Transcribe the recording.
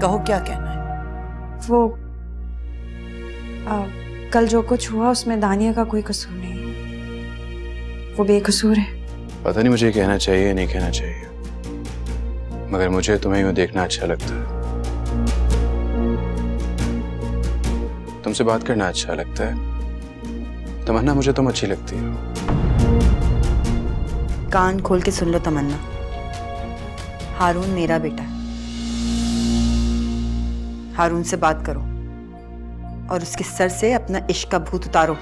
कहो क्या कहना है? वो आ, कल जो कुछ हुआ उसमें दानिया का कोई कसूर नहीं वो बेकसूर है। पता नहीं मुझे कहना चाहिए या नहीं कहना चाहिए। मगर मुझे तुम्हें यूँ देखना अच्छा लगता है। तुमसे बात करना अच्छा लगता है। तमन्ना मुझे तुम अच्छी लगती है। कान खोल के सुन लो तमन्ना। हारून मेरा बेटा। है हारून से बात करो और उसके सर से अपना इश्क का भूत उतारो।